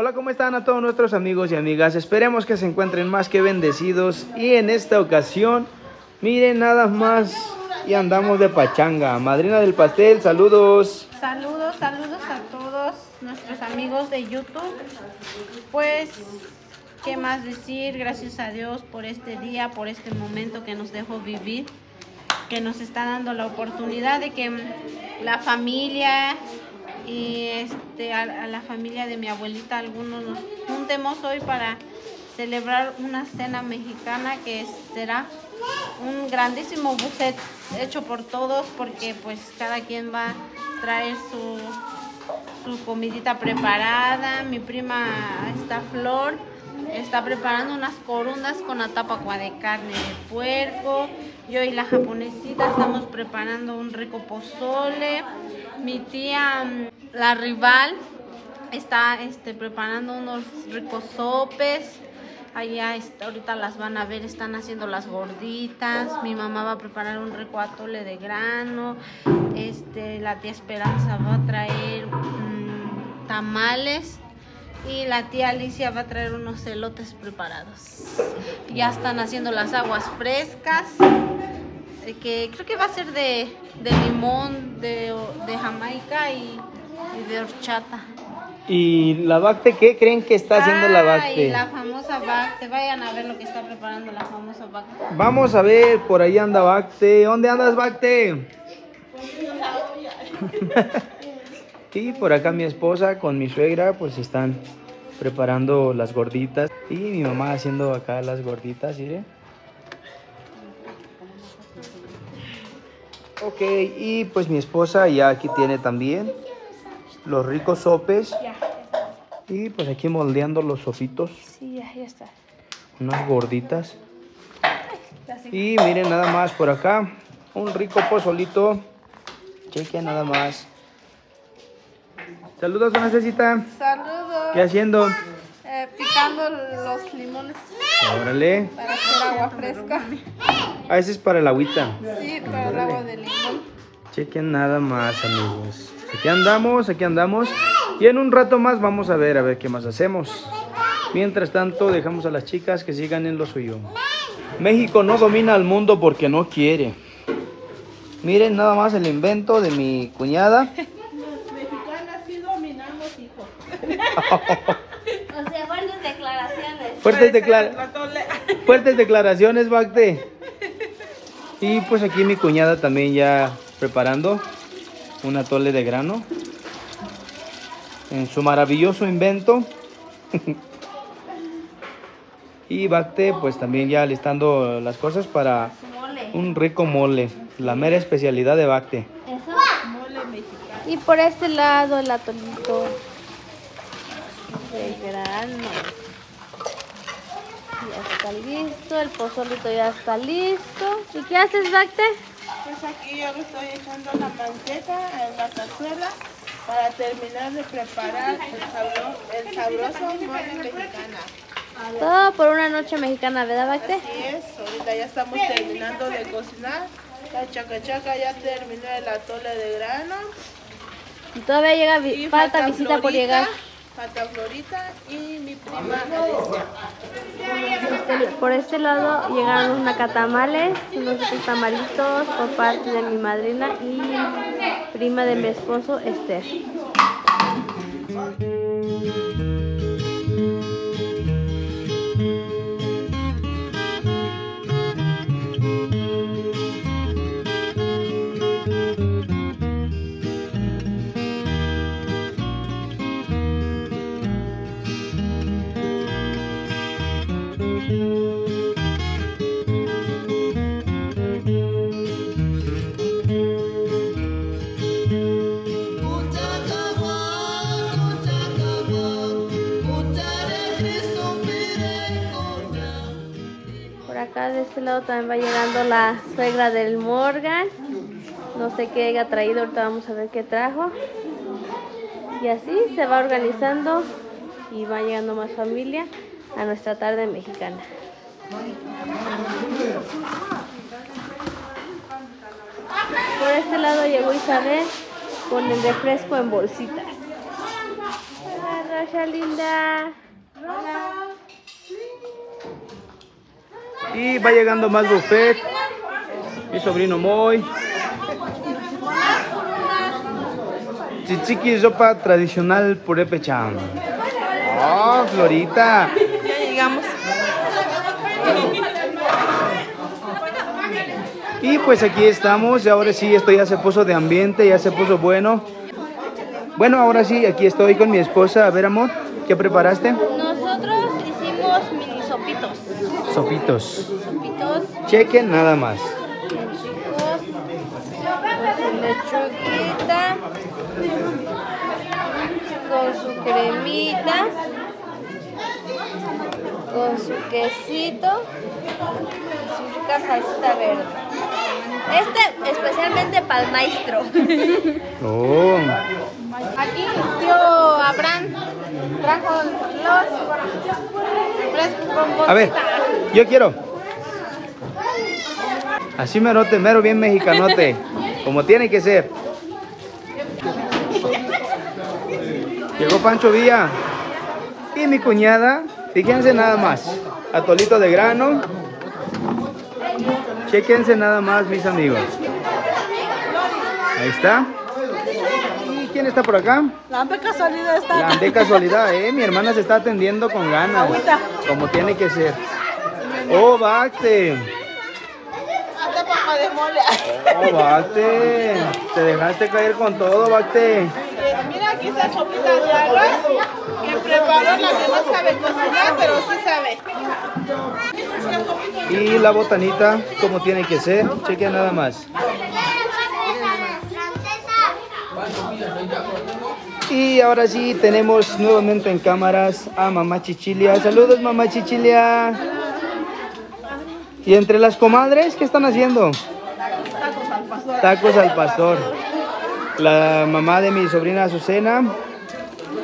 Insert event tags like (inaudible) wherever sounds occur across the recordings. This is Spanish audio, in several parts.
Hola, ¿cómo están a todos nuestros amigos y amigas? Esperemos que se encuentren más que bendecidos y en esta ocasión, miren nada más y andamos de pachanga. Madrina del pastel, saludos. Saludos, saludos a todos nuestros amigos de YouTube. Pues, ¿qué más decir? Gracias a Dios por este día, por este momento que nos dejó vivir, que nos está dando la oportunidad de que la familia y este, a, la familia de mi abuelita, algunos nos juntemos hoy para celebrar una cena mexicana que será un grandísimo buffet hecho por todos porque pues cada quien va a traer su, su comidita preparada. Mi prima esta Flor está preparando unas corundas con atapacua de carne de puerco. Yo y la japonesita estamos preparando un rico pozole. Mi tía, mm, la rival, está este, preparando unos ricos sopes. Allá está, ahorita las van a ver, están haciendo las gorditas. Mi mamá va a preparar un rico atole de grano. Este, la tía Esperanza va a traer mm, tamales. Y la tía Alicia va a traer unos elotes preparados. Ya están haciendo las aguas frescas. Que creo que va a ser de, de limón, de, de Jamaica y, y de horchata. ¿Y la Bacte qué creen que está haciendo la Bacte? la famosa Bacte. Vayan a ver lo que está preparando la famosa Bacte. Vamos a ver, por ahí anda Bacte. ¿Dónde andas, Bacte? (laughs) y por acá mi esposa con mi suegra pues están preparando las gorditas. Y mi mamá haciendo acá las gorditas, ¿sí? Ok, y pues mi esposa ya aquí tiene también los ricos sopes. Y pues aquí moldeando los sopitos, Sí, ya, ya está. unas gorditas. Y miren nada más por acá, un rico pozolito. Chequen nada más. Saludos, doña Cecita. Saludos. ¿Qué haciendo? Eh, picando los limones Órale. para hacer agua fresca. Ah, ese es para el agüita. Sí, para el agua de limón. Chequen nada más, amigos. Aquí andamos, aquí andamos. Y en un rato más vamos a ver, a ver qué más hacemos. Mientras tanto, dejamos a las chicas que sigan en lo suyo. México no domina al mundo porque no quiere. Miren nada más el invento de mi cuñada. (laughs) Mexicanas sí dominamos, hijo. (laughs) O sea, fuertes declaraciones. Fuertes, declara- (laughs) fuertes declaraciones, Bacte. Y pues aquí mi cuñada también ya preparando un atole de grano. En su maravilloso invento. (laughs) y Bacte pues también ya listando las cosas para Mole. un rico mole. La mera especialidad de Bacte. Eso. Mole mexicano. Y por este lado el atolito de grano. Ya está listo, el pozolito ya está listo. ¿Y qué haces, Bacte? Pues aquí yo estoy echando la manteca en la cazuela para terminar de preparar el, sabro- el sabroso mole mexicana. Todo por una noche mexicana, ¿verdad, Bacte? Así es, ahorita ya estamos terminando de cocinar. La chacachaca ya terminó el atole de grano. Y todavía llega, Y falta visita por llegar. Falta Florita y mi prima Alicia. Por este lado llegaron unos nacatamales, unos tamalitos por parte de mi madrina y prima de mi esposo, Esther. Acá de este lado también va llegando la suegra del Morgan. No sé qué haya traído, ahorita vamos a ver qué trajo. Y así se va organizando y va llegando más familia a nuestra tarde mexicana. Por este lado llegó Isabel con el refresco en bolsitas. Agarra Rosa linda. Y va llegando más buffet. Mi sobrino Moy. Chichiqui sopa tradicional purépecham. Oh, Florita. Ya llegamos. Y pues aquí estamos, y ahora sí, esto ya se puso de ambiente, ya se puso bueno. Bueno, ahora sí, aquí estoy con mi esposa. A ver, amor, ¿qué preparaste? Sopitos. Sopitos. Sopitos Chequen nada más. ricos. Con su lechuguita. Con su cremita. Con su quesito. Su rica salsita verde. Este especialmente para el maestro. (laughs) Oh, Aquí tío Abraham trajo los refrescos con a ver, yo quiero. Así merote, mero bien mexicanote, (laughs) como tiene que ser. Llegó Pancho Villa y mi cuñada, fíjense nada más, atolito de grano. Chequense nada más, mis amigos. Ahí está. ¿Y quién está por acá? La de casualidad está La de casualidad, ¿eh? Mi hermana se está atendiendo con ganas. Agüita. Como tiene que ser. ¡Oh, Bacte! Anda papá de mole. ¡Oh, Bacte! Te dejaste caer con todo, Bacte. Mira aquí está sopita de arroz que preparó la que no sabe cocinar, pero sí sabe. Y la botanita, como tiene que ser. Chequen nada más. Y ahora sí, tenemos nuevamente en cámaras a Mamá Chichilia. Saludos, Mamá Chichilia. Y entre las comadres, ¿qué están haciendo? Tacos al pastor. La mamá de mi sobrina Azucena,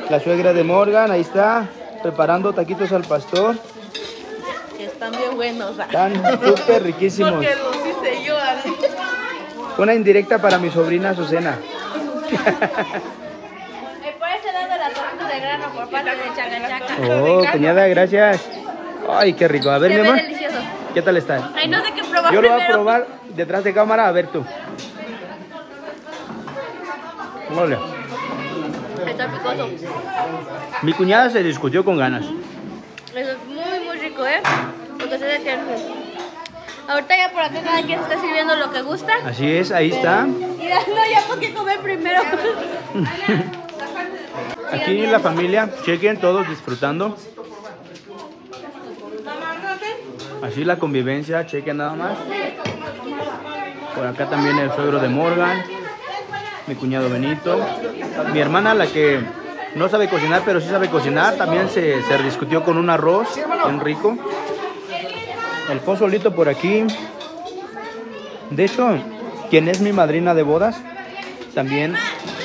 la suegra de Morgan, ahí está, preparando taquitos al pastor. Están bien buenos. ¿ah? Están súper riquísimos. Porque los hice yo. ¿ah? Una indirecta para mi sobrina Azucena. Me parece dando la torta de grano por parte de Chacachaca. Oh, cuñada, gracias. Ay, qué rico. A ver, Se mi amor, delicioso. ¿qué tal está? Ay, no sé qué probar Yo lo voy a primero. probar detrás de cámara, a ver tú. Órale. Está picoso. Mi cuñada se discutió con ganas. Eso es muy, muy rico, ¿eh? Ve que... Ahorita ya por acá cada quien se está sirviendo lo que gusta. Así es, ahí está. Y no, ya porque comer primero. Aquí la familia, chequen, todos disfrutando. Así la convivencia, chequen nada más. Por acá también el suegro de Morgan, mi cuñado Benito, mi hermana la que no sabe cocinar, pero sí sabe cocinar, también se, se discutió con un arroz bien rico. El pozolito por aquí. De hecho, quien es mi madrina de bodas, también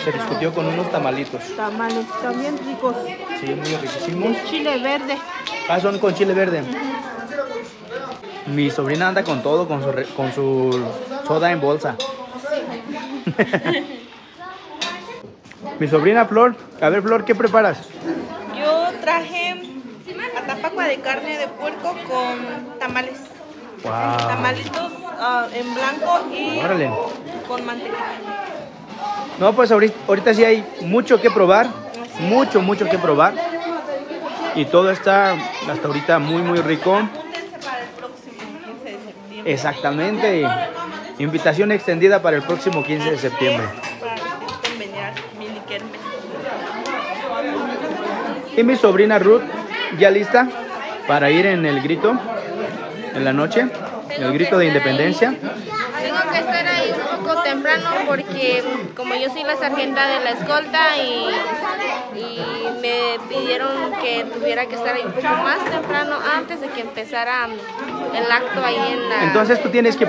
se discutió con unos tamalitos. Tamales también ricos. Sí, muy riquísimos. Chile verde. Ah, son con chile verde. Mi sobrina anda con todo, con su, con su soda en bolsa. (laughs) Mi sobrina Flor, a ver Flor, ¿qué preparas? Yo traje atapacua de carne de puerco con tamales. Wow. Tamalitos ah, en blanco y Órale. con mantequilla. No, pues ahorita, ahorita sí hay mucho que probar, mucho, mucho que probar. Y todo está hasta ahorita muy, muy rico. Apúntense para el próximo 15 de septiembre. Exactamente. Invitación extendida para el próximo 15 de septiembre. Y mi sobrina Ruth, ya lista para ir en el grito en la noche, el grito de independencia. Tengo que estar ahí un poco temprano porque como yo soy la sargenta de la escolta y, y me pidieron que tuviera que estar ahí un poco más temprano antes de que empezara el acto ahí en la... Entonces tú tienes que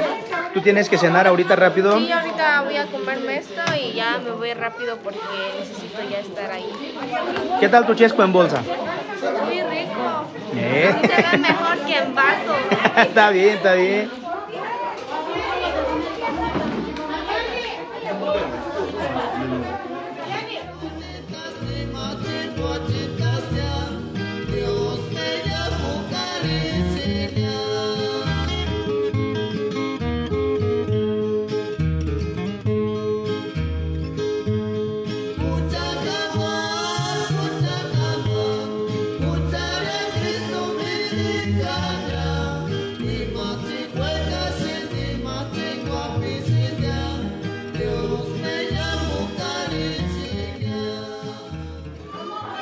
tú tienes que cenar ahorita rápido. Sí, ahorita voy a comerme esto y ya me voy rápido porque necesito ya estar ahí. ¿Qué tal tu chesco en bolsa? Muy rico. Eh. Se ve mejor que en vaso. (laughs) está bien, está bien.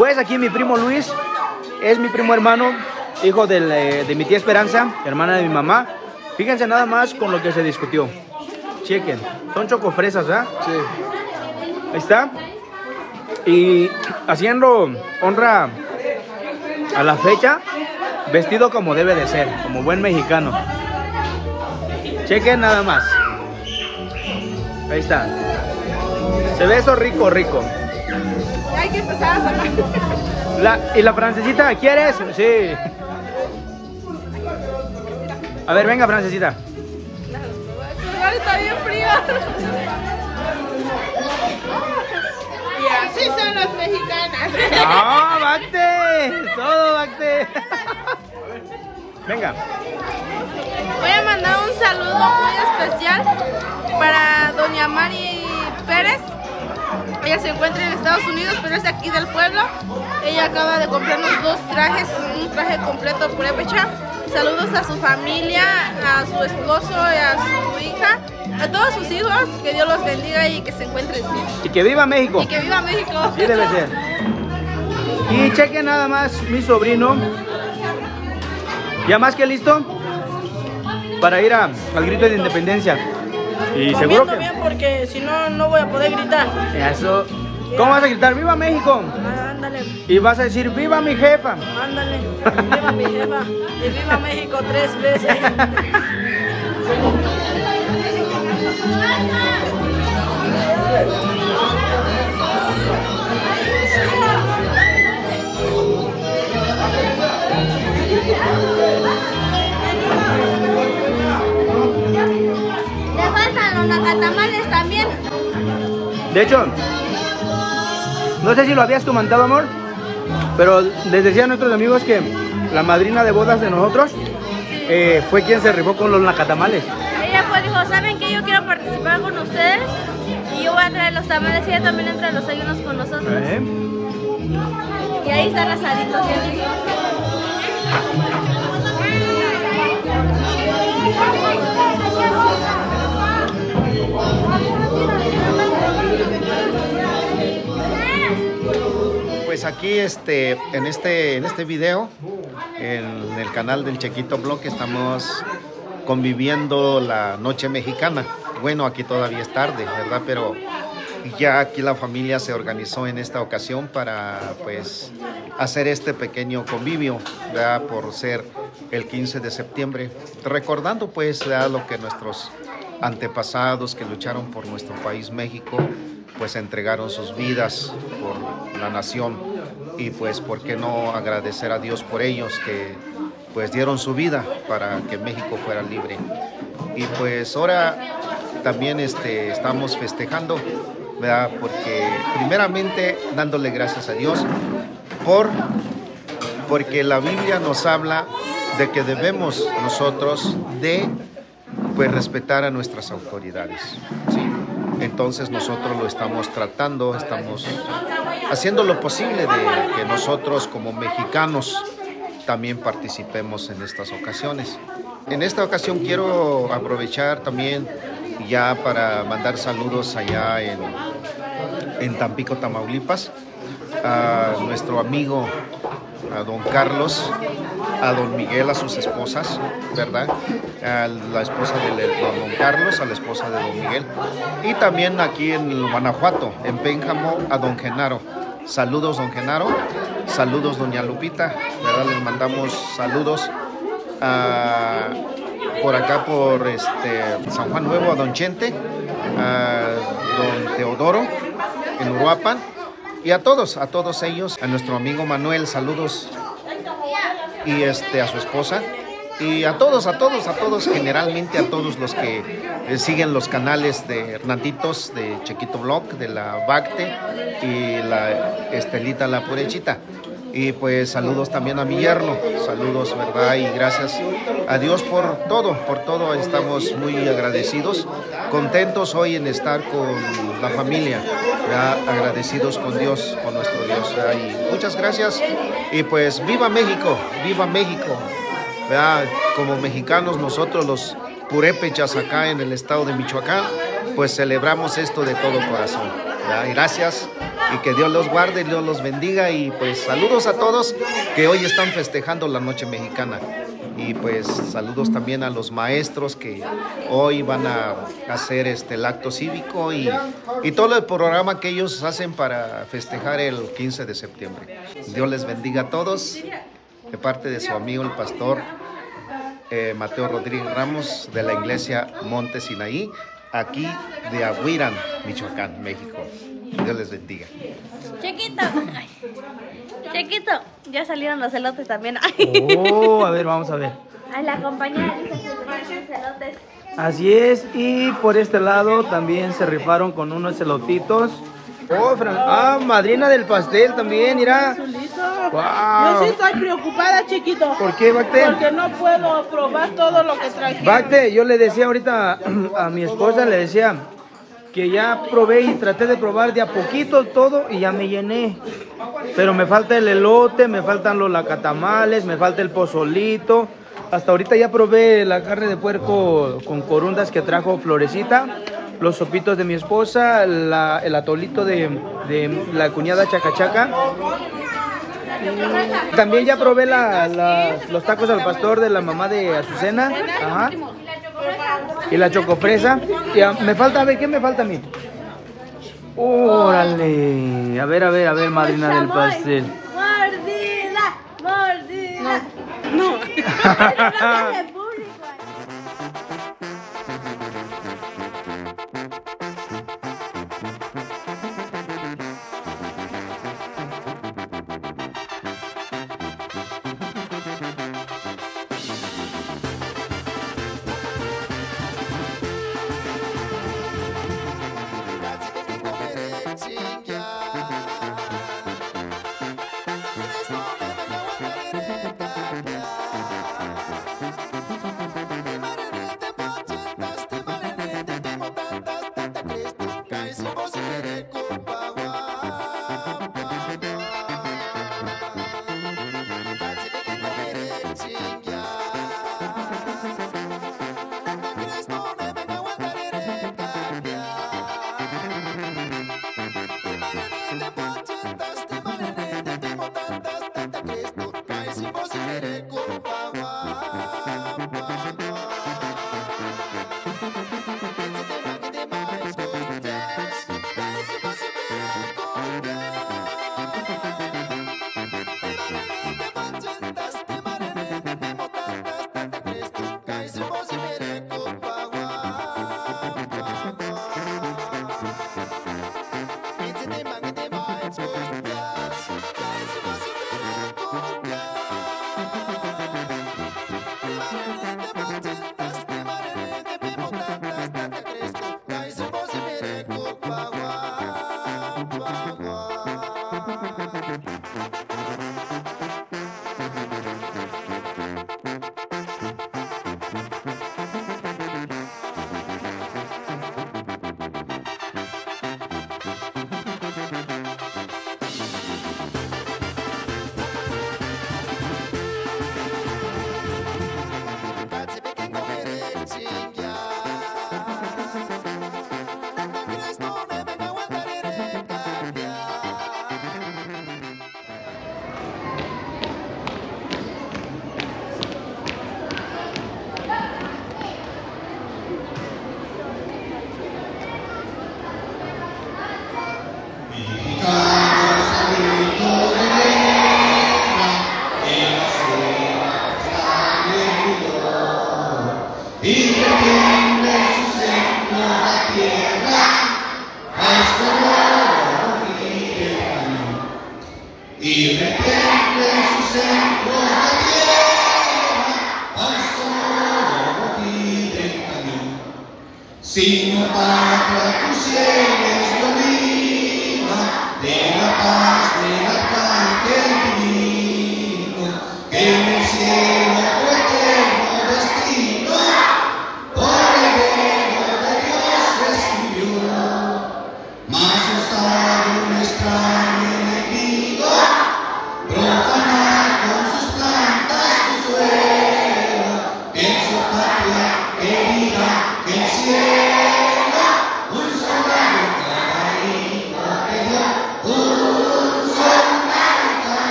Pues aquí mi primo Luis es mi primo hermano, hijo del, eh, de mi tía Esperanza, hermana de mi mamá. Fíjense nada más con lo que se discutió. Chequen, son chocofresas, ¿verdad? Sí. Ahí está. Y haciendo honra a la fecha, vestido como debe de ser, como buen mexicano. Chequen nada más. Ahí está. Se ve eso rico, rico. Hay que empezar a sacar. La- ¿Y la francesita quieres? Sí. A ver, venga, francesita. está bien frío. Y así son las mexicanas. ¡Ah, Bacte! ¡Todo Bacte! Venga. Voy a mandar un saludo muy especial para doña Mari Pérez. Ella se encuentra en Estados Unidos, pero es de aquí del pueblo. Ella acaba de comprarnos dos trajes, un traje completo purépecha. Saludos a su familia, a su esposo a su hija, a todos sus hijos. Que Dios los bendiga y que se encuentren bien. Y que viva México. Y que viva México. Sí debe ser. Y chequen nada más mi sobrino. Ya más que listo para ir a- al grito de independencia. Y seguro que... bien porque si no, no voy a poder gritar. Eso. ¿Cómo vas a gritar? ¡Viva México! Ah, Ándale, Y vas a decir, ¡Viva mi jefa! ándale. Viva mi jefa y viva México tres veces. (laughs) (laughs) nacatamales también. De hecho, no sé si lo habías comentado, amor, pero les decía a nuestros amigos que la madrina de bodas de nosotros eh, fue quien se rifó con los nacatamales. Ella fue, dijo, ¿saben que Yo quiero participar con ustedes y yo voy a traer los tamales y ella también entra a los ayunos con nosotros. ¿Eh? Y ahí están asaditos. ¿sí? Pues aquí este, en, este, en este video, en el canal del Chequito Blog, estamos conviviendo la noche mexicana. Bueno, aquí todavía es tarde, ¿verdad? Pero ya aquí la familia se organizó en esta ocasión para pues hacer este pequeño convivio, ¿verdad? Por ser el 15 de septiembre, recordando pues ¿verdad? lo que nuestros antepasados que lucharon por nuestro país México, pues entregaron sus vidas por la nación y pues por qué no agradecer a Dios por ellos que pues dieron su vida para que México fuera libre. Y pues ahora también este, estamos festejando, ¿verdad? Porque primeramente dándole gracias a Dios por porque la Biblia nos habla de que debemos nosotros de respetar a nuestras autoridades. Entonces nosotros lo estamos tratando, estamos haciendo lo posible de que nosotros como mexicanos también participemos en estas ocasiones. En esta ocasión quiero aprovechar también ya para mandar saludos allá en, en Tampico, Tamaulipas, a nuestro amigo, a don Carlos, a don Miguel, a sus esposas, ¿verdad? A la esposa de don Carlos, a la esposa de don Miguel. Y también aquí en Guanajuato, en Pénjamo, a don Genaro. Saludos, don Genaro. Saludos, doña Lupita, ¿verdad? Les mandamos saludos a- por acá, por este, San Juan Nuevo, a don Chente, a don Teodoro, en Uruapan. Y a todos, a todos ellos, a nuestro amigo Manuel, saludos. Y este a su esposa. Y a todos, a todos, a todos, generalmente a todos los que eh, siguen los canales de Hernanditos, de Chequito Blog, de la Bacte y la Estelita La Purechita. Y pues saludos también a mi yerno, saludos, ¿verdad? Y gracias a Dios por todo, por todo. Estamos muy agradecidos, contentos hoy en estar con la familia, agradecidos con Dios, con nuestro Dios. muchas gracias y pues viva México, viva México. Como mexicanos nosotros los purépechas acá en el estado de Michoacán, pues celebramos esto de todo corazón. gracias y que Dios los guarde, Dios los bendiga y pues saludos a todos que hoy están festejando la noche mexicana. Y pues saludos también a los maestros que hoy van a hacer este, el acto cívico y, y todo el programa que ellos hacen para festejar el 15 de septiembre. Dios les bendiga a todos de parte de su amigo el pastor eh, Mateo Rodríguez Ramos de la iglesia Monte Sinaí, aquí de Aguirán, Michoacán, México. Dios les bendiga. Chiquito. Ay. Chiquito. Ya salieron los elotes también. Ay, Oh, a ver, vamos a ver. Ay, la compañera dice que los elotes. Así es, y por este lado también se rifaron con unos elotitos. Oh, Fran- ah, madrina del pastel también, mira. Wow. Yo sí estoy preocupada, chiquito. ¿Por qué, Bacte? Porque no puedo probar todo lo que traje. Bacte, yo le decía ahorita (clears throat) a mi esposa, le decía que ya probé y traté de probar de a poquito todo y ya me llené. Pero me falta el elote, me faltan los lacatamales, me falta el pozolito. Hasta ahorita ya probé la carne de puerco con corundas que trajo Florecita, los sopitos de mi esposa, la- el atolito de, de la cuñada Chacachaca. También ya probé la- los tacos al pastor de la mamá de Azucena. Ajá. Y la chocofresa. Y a- me falta, a ver, ¿qué me falta a mí? Órale. A ver, a ver, a ver, madrina del pastel. Mordida, mordida. No. (laughs) No. Senhor, para tu seres violina, tenha paz, tenha paz, tenha paz.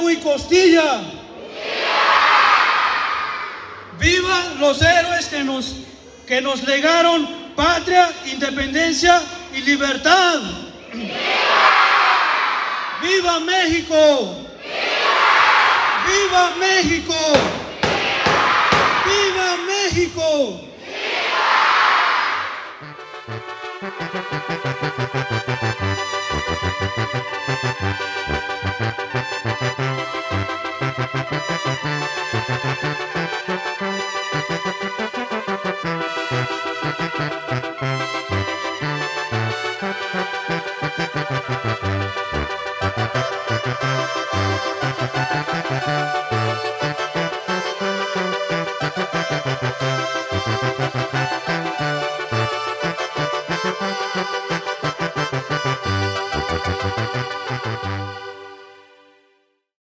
Y Costilla! ¡Viva los héroes que nos, que nos legaron patria, independencia y libertad! ¡Viva! ¡Viva México! ¡Viva México!